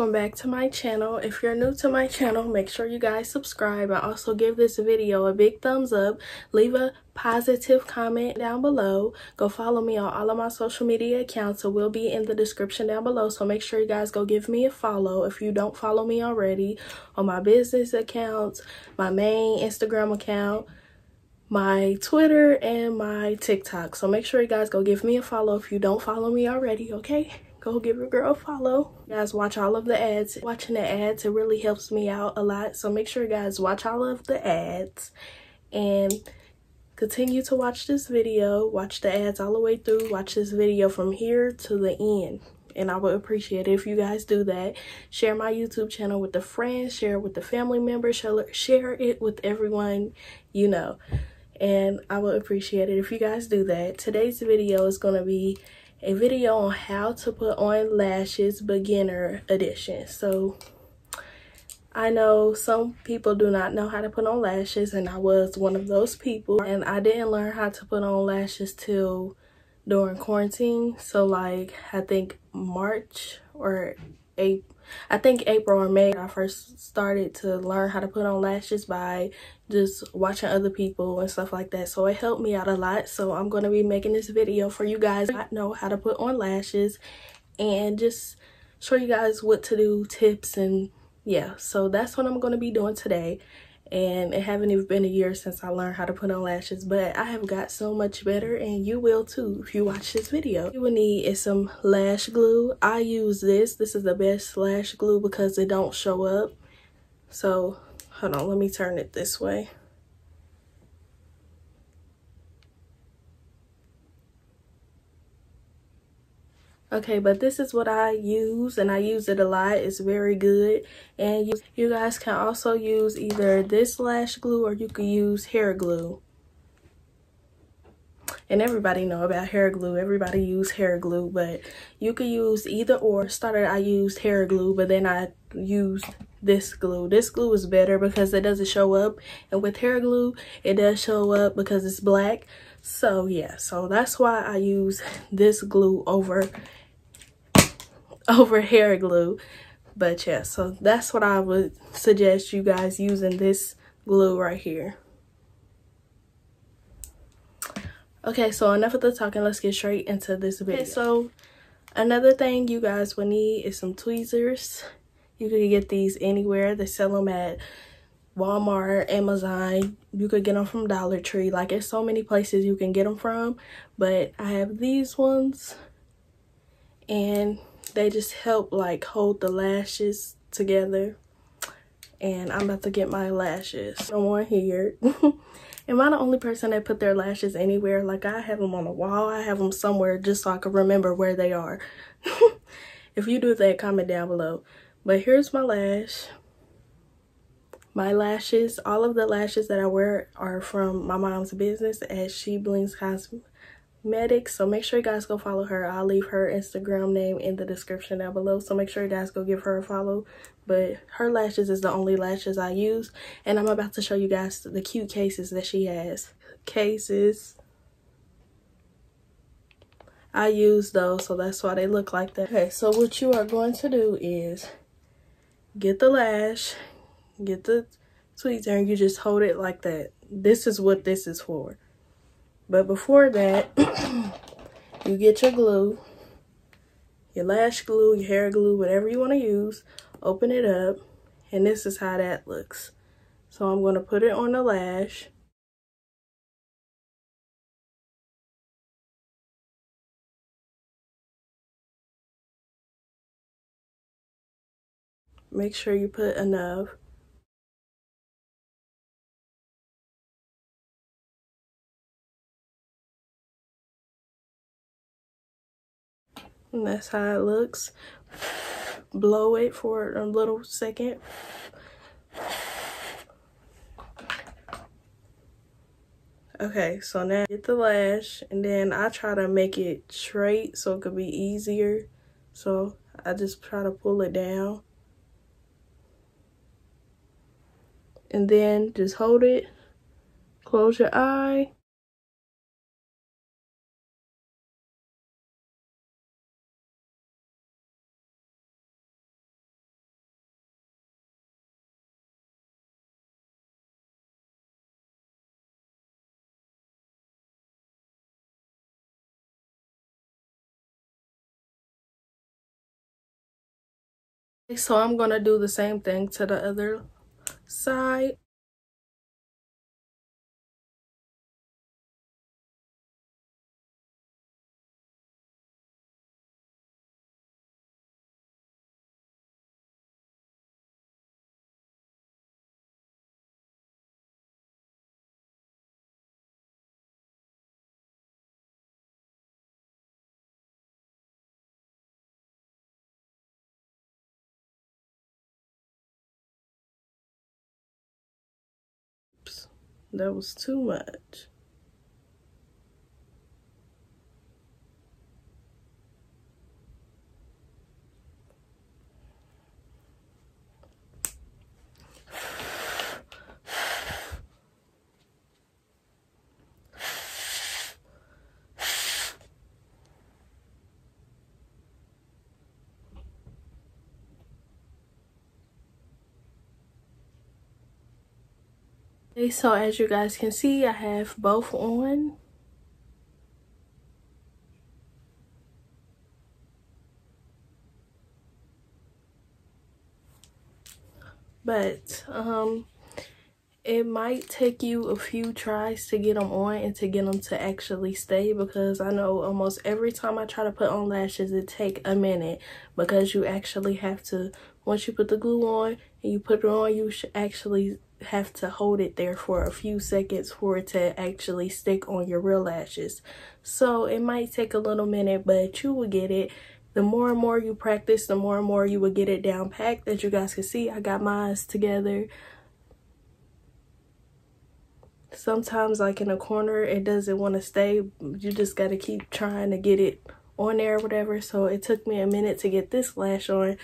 welcome back to my channel. If you're new to my channel make sure you guys subscribe. And also give this video a big thumbs up. Leave a positive comment down below. Go follow me on all of my social media accounts. It will be in the description down below. So make sure you guys go give me a follow if you don't follow me already on my business accounts my main instagram account my Twitter and my TikTok. So make sure you guys go give me a follow if you don't follow me already, okay? Go give your girl a follow. You guys watch all of the ads. Watching the ads, it really helps me out a lot. So make sure you guys watch all of the ads and continue to watch this video. Watch the ads all the way through. Watch this video from here to the end and I would appreciate it if you guys do that. Share my YouTube channel with the friends, share it with the family members, share, share it with everyone you know and I would appreciate it if you guys do that. Today's video is going to be a video on how to put on lashes beginner edition. So I know some people do not know how to put on lashes and I was one of those people and I didn't learn how to put on lashes till during quarantine. So like I think March or April I think April or May I first started to learn how to put on lashes by just watching other people and stuff like that. So it helped me out a lot. So I'm going to be making this video for you guys that know how to put on lashes and just show you guys what to do, tips and yeah. So that's what I'm going to be doing today and it haven't even been a year since I learned how to put on lashes but I have got so much better and you will too if you watch this video. You will need is some lash glue. I use this. This is the best lash glue because it don't show up. So hold on let me turn it this way. Okay but this is what i use and i use it a lot. It's very good. And you, you guys can also use either this lash glue or you can use hair glue. And everybody know about hair glue. Everybody use hair glue but you could use either or. Started i used hair glue but then i used this glue. This glue is better because it doesn't show up. And with hair glue it does show up because it's black. So yeah so that's why i use this glue over over hair glue. But yeah so that's what i would suggest you guys using this glue right here. Okay so enough of the talking. Let's get straight into this video. okay, so another thing you guys will need is some tweezers. You can get these anywhere. They sell them at Walmart, Amazon, you could get them from Dollar Tree. Like, it's so many places you can get them from. But I have these ones. And they just help like hold the lashes together. And i'm about to get my lashes. One here. Am i the only person that put their lashes anywhere? Like i have them on the wall. I have them somewhere just so i can remember where they are. If you do that comment down below. But here's my lash. My lashes all of the lashes that i wear are from my mom's business at She Blingz Cosmetics Medics. So make sure you guys go follow her. I'll leave her Instagram name in the description down below. So make sure you guys go give her a follow. But her lashes is the only lashes I use. And I'm about to show you guys the cute cases that she has. Cases. I use those, so that's why they look like that. Okay, so what you are going to do is get the lash, get the tweezer, and you just hold it like that. This is what this is for. But before that, you get your glue, your lash glue, your hair glue, whatever you want to use. Open it up, and this is how that looks. So I'm going to put it on the lash. Make sure you put enough. And that's how it looks. Blow it for a little second. Okay, so now get the lash and then I try to make it straight so it could be easier. So I just try to pull it down. And then just hold it, close your eye, So I'm going to do the same thing to the other side. That was too much. Okay, so as you guys can see, I have both on. But, um, it might take you a few tries to get them on and to get them to actually stay because I know almost every time I try to put on lashes it take a minute because you actually have to once you put the glue on and you put it on you should actually have to hold it there for a few seconds for it to actually stick on your real lashes. So it might take a little minute, but you will get it. The more and more you practice, the more and more you will get it down packed. As you guys can see, I got mine together. Sometimes like in a corner, it doesn't want to stay. You just got to keep trying to get it on there or whatever. So it took me a minute to get this lash on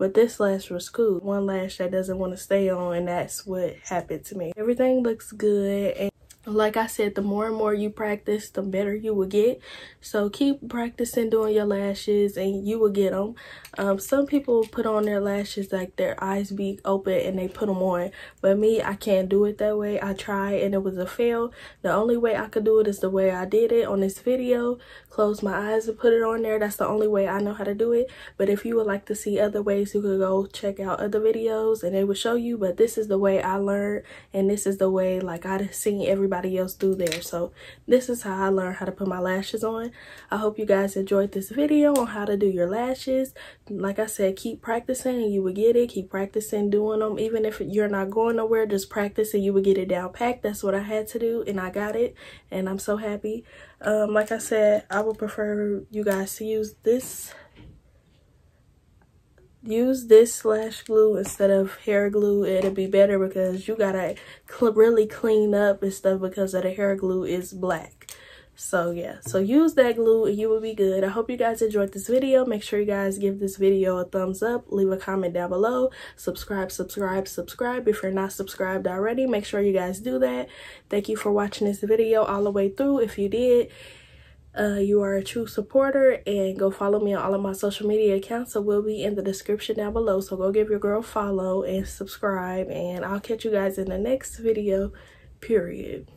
but this lash was cool. One lash that doesn't want to stay on and that's what happened to me. Everything looks good and like I said, the more and more you practice, the better you will get. So keep practicing doing your lashes and you will get them. Um, some people put on their lashes like their eyes be open and they put them on. But me, I can't do it that way. I tried and it was a fail. The only way I could do it is the way I did it on this video. Close my eyes and put it on there. That's the only way I know how to do it. But if you would like to see other ways, you could go check out other videos and they will show you. But this is the way I learned and this is the way like I've seen everybody everybody else do there. So this is how I learned how to put my lashes on. I hope you guys enjoyed this video on how to do your lashes. Like I said, keep practicing and you will get it. Keep practicing doing them. Even if you're not going nowhere, just practice and you will get it down packed. That's what I had to do and I got it and I'm so happy. Um, like I said, I would prefer you guys to use this use this slash glue instead of hair glue it'll be better because you gotta cl really clean up and stuff because of the hair glue is black. So yeah. So use that glue and you will be good. I hope you guys enjoyed this video. Make sure you guys give this video a thumbs up. Leave a comment down below. Subscribe subscribe subscribe. If you're not subscribed already make sure you guys do that. Thank you for watching this video all the way through. If you did uh, you are a true supporter and go follow me on all of my social media accounts. So will be in the description down below. So go give your girl follow and subscribe and i'll catch you guys in the next video period